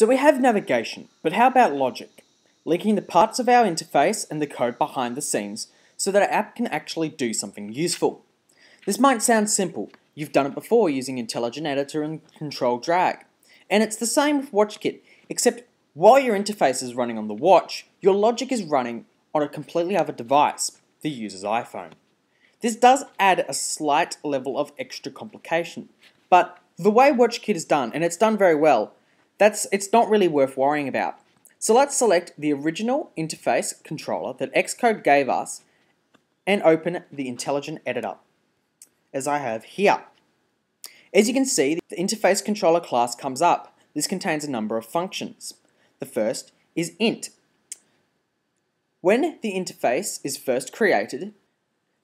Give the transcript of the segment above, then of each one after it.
So we have navigation, but how about logic? Linking the parts of our interface and the code behind the scenes so that our app can actually do something useful. This might sound simple, you've done it before using Intelligent Editor and Control Drag. And it's the same with WatchKit, except while your interface is running on the watch, your logic is running on a completely other device, the user's iPhone. This does add a slight level of extra complication, but the way WatchKit is done, and it's done very well, that's it's not really worth worrying about. So let's select the original interface controller that Xcode gave us and open the Intelligent Editor, as I have here. As you can see, the interface controller class comes up. This contains a number of functions. The first is init. When the interface is first created,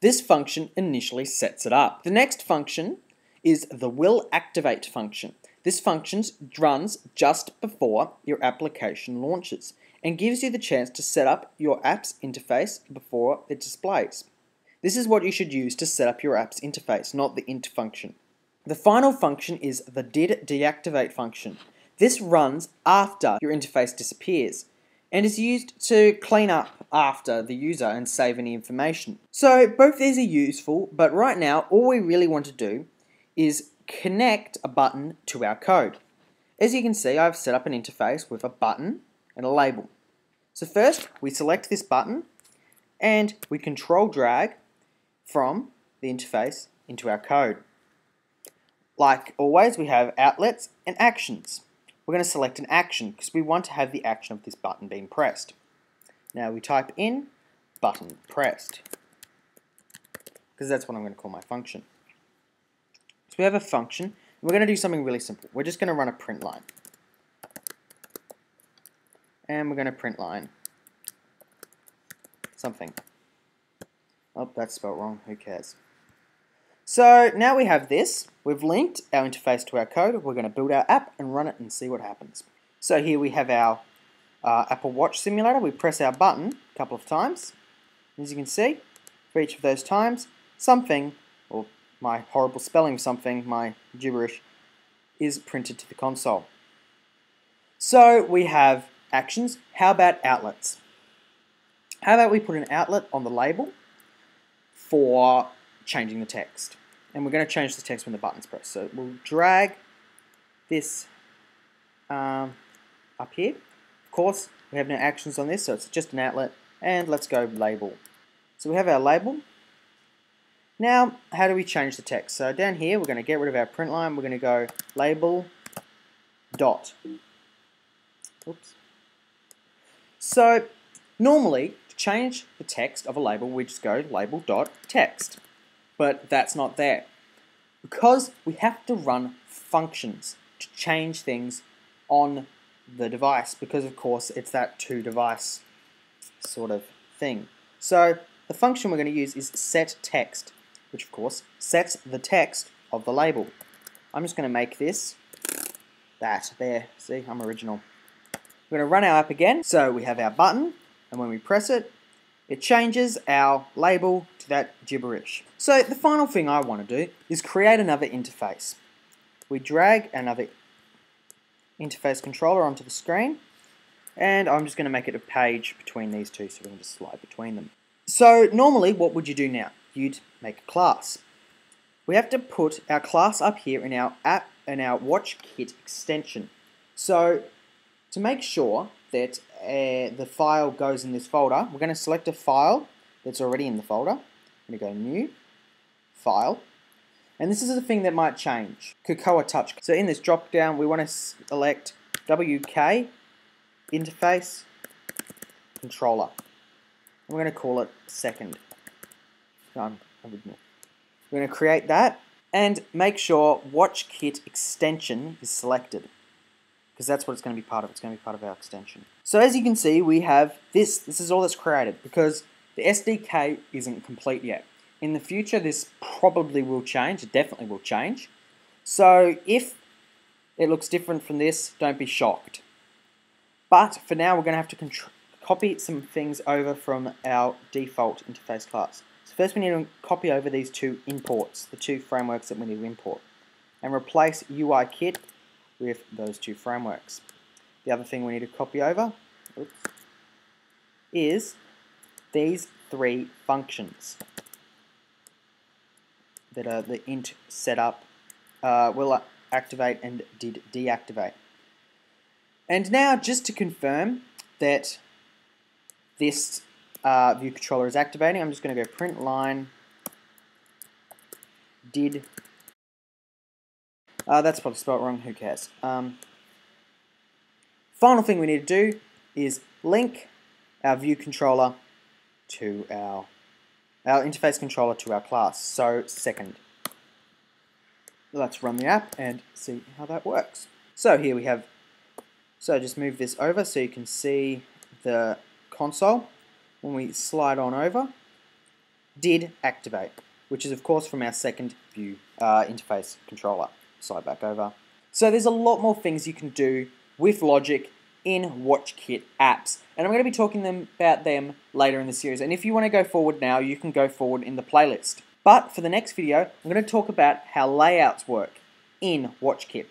this function initially sets it up. The next function is the will activate function. This function runs just before your application launches and gives you the chance to set up your app's interface before it displays. This is what you should use to set up your app's interface, not the init function. The final function is the did deactivate function. This runs after your interface disappears and is used to clean up after the user and save any information. So both these are useful, but right now all we really want to do is connect a button to our code. As you can see, I've set up an interface with a button and a label. So first, we select this button and we control drag from the interface into our code. Like always, we have outlets and actions. We're going to select an action because we want to have the action of this button being pressed. Now we type in button pressed because that's what I'm going to call my function. So we have a function. We're going to do something really simple. We're just going to run a print line. And we're going to print line something. Oh, that's spelled wrong. Who cares? So now we have this. We've linked our interface to our code. We're going to build our app and run it and see what happens. So here we have our uh, Apple Watch simulator. We press our button a couple of times. As you can see, for each of those times, something, my horrible spelling of something, my gibberish, is printed to the console. So we have actions. How about outlets? How about we put an outlet on the label for changing the text. And we're going to change the text when the button's pressed. So we'll drag this um, up here. Of course, we have no actions on this, so it's just an outlet. And let's go label. So we have our label. Now, how do we change the text? So down here, we're going to get rid of our print line. We're going to go label dot. Oops. So normally, to change the text of a label, we just go label dot text. But that's not there. Because we have to run functions to change things on the device because of course it's that two device sort of thing. So the function we're going to use is set text, which of course sets the text of the label. I'm just going to make this that there. See, I'm original. We're going to run our app again. So we have our button, and when we press it, it changes our label to that gibberish. So the final thing I want to do is create another interface. We drag another interface controller onto the screen and I'm just going to make it a page between these two so we can just slide between them. So normally what would you do now? You'd make a class. We have to put our class up here in our app and our WatchKit extension. So to make sure that uh, the file goes in this folder, we're going to select a file that's already in the folder. I'm going to go New, File, and this is the thing that might change, Cocoa Touch. So in this drop down, we want to select WK, Interface, Controller. We're going to call it Second. Um, we're going to create that and make sure WatchKit extension is selected because that's what it's going to be part of. It's going to be part of our extension. So as you can see, we have this. This is all that's created because the SDK isn't complete yet. In the future, this probably will change. It definitely will change. So if it looks different from this, don't be shocked. But for now, we're going to have to copy some things over from our default interface class. So first we need to copy over these two imports, the two frameworks that we need to import, and replace UIKit with those two frameworks. the other thing we need to copy over oops, is these three functions that are the init setup uh, will activate and did deactivate. And now just to confirm that this uh, view controller is activating, I'm just going to go print line did. Uh, that's probably spelled wrong, who cares. Um, final thing we need to do is link our view controller to our our interface controller to our class. So second. Let's run the app and see how that works. So here we have, so just move this over so you can see the console. When we slide on over, did activate, which is of course from our second view uh, interface controller. Slide back over. So there's a lot more things you can do with Logic in WatchKit apps. And I'm going to be talking them about them later in the series. And if you want to go forward now, you can go forward in the playlist. But for the next video, I'm going to talk about how layouts work in WatchKit.